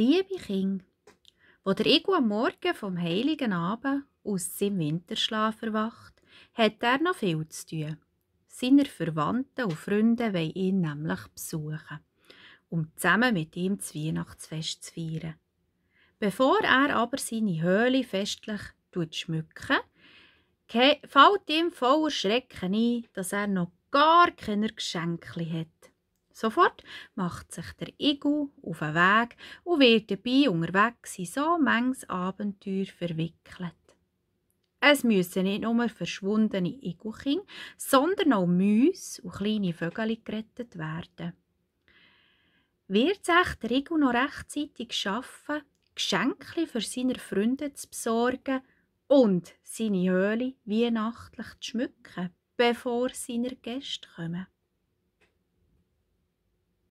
Liebe Kinder, wo der Igu am Morgen vom heiligen Abend aus seinem Winterschlaf erwacht, hat er noch viel zu tun. Seine Verwandten und Freunde wollen ihn nämlich besuchen, um zusammen mit ihm das Weihnachtsfest zu feiern. Bevor er aber seine Höhle festlich schmücken, fällt ihm voller Schrecken ein, dass er noch gar keine Geschenke hat. Sofort macht sich der Igu auf den Weg und wird dabei unterwegs in so manches Abenteuer verwickelt. Es müssen nicht nur verschwundene Igelchen, sondern auch Mäuse und kleine Vögel gerettet werden. Wird sich der Igel noch rechtzeitig schaffen, Geschenke für seine Freunde zu besorgen und seine Höhle weihnachtlich zu schmücken, bevor seine Gäste kommen?